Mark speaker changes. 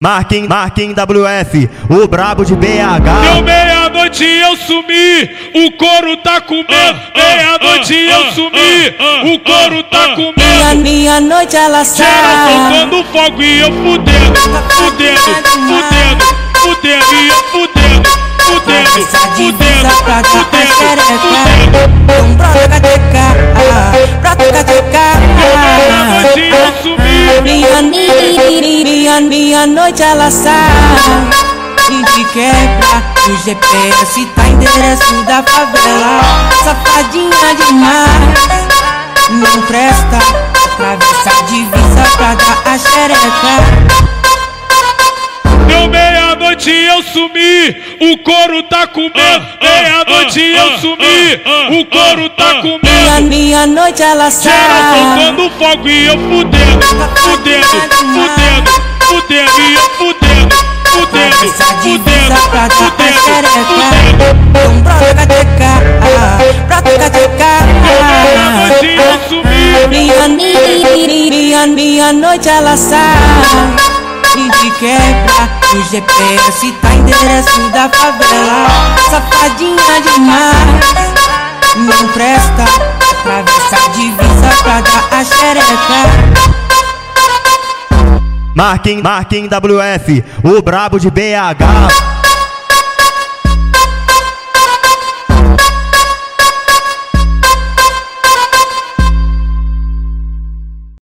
Speaker 1: Marquem, Marquem WF, o brabo de BH.
Speaker 2: Deu meia-noite eu sumi, o couro tá comendo. Meia-noite eu sumi, o couro tá comendo.
Speaker 3: Minha, minha noite ela
Speaker 2: Geral
Speaker 3: sai.
Speaker 2: soltando fogo e eu fudendo, fudendo, fudendo, fudendo e eu fudendo, fudendo, fudendo, fudendo,
Speaker 3: minha, minha noite ela sai. E de quebra, o GPS tá endereço da favela. Safadinha demais, não presta. Atravessa a divisa pra dar a xereca.
Speaker 2: Deu meia-noite eu sumi, o couro tá comendo. Meia-noite eu sumi, o couro tá
Speaker 3: Minha,
Speaker 2: comendo.
Speaker 3: minha noite ela sai.
Speaker 2: soltando fogo e eu fudendo, fudendo, fudendo, fudendo eu fudendo, fudendo, fudendo,
Speaker 3: pra
Speaker 2: fudendo, fudendo.
Speaker 3: Um brota KTK, brota
Speaker 2: Meia-noite
Speaker 3: KTK.
Speaker 2: eu sumi.
Speaker 3: Minha, minha, minha noite ela sai. E de quebra, o GPS tá endereço da favela. Safadinha demais, não presta. Atravessa a divisa pra dar a xereca.
Speaker 1: Marquem, Marquem WF, o brabo de BH.